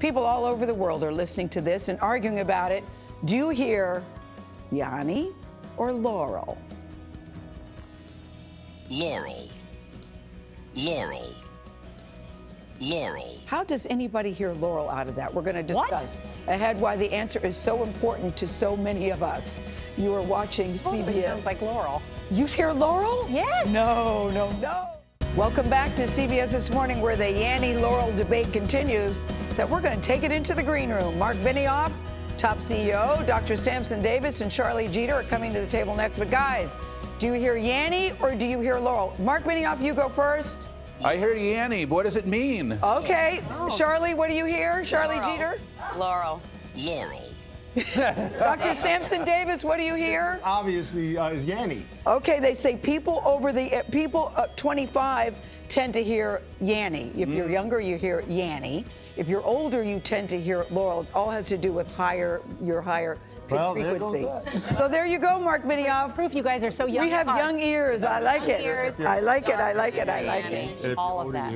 People all over the world are listening to this and arguing about it. Do you hear Yanny or Laurel? Laurel. Laurel. Laurel. How does anybody hear Laurel out of that? We're going to What? discuss ahead why the answer is so important to so many of us. You are watching Totally CBS. sounds like Laurel. You hear Laurel? Yes. No, no, no. Welcome back to CBS This Morning, where the Yanny Laurel debate continues. That we're going to take it into the green room. Marc Benioff, top CEO, Dr. Sampson Davis, and Charlie Jeter are coming to the table next. But guys, do you hear Yanny or do you hear Laurel? Marc Benioff, you go first. I hear Yanny. What does it mean? Okay, oh. Charlie, what do you hear? Charlie Laurel. Jeter. Laurel. Laurel. Dr. Sampson Davis, what do you hear? obviously uh, is Yanny. Okay, they say people over the uh, people uh, 25 tend to hear Yanny. If Mm. you're younger, you hear Yanny. If you're older, you tend to hear Laurel. It all has to do with higher your higher pitch Well, there frequency. goes So there you go, Marc Benioff. Proof you guys are so young. We have young ears. I like it. ears. I like it. I like it. I like it. All of that.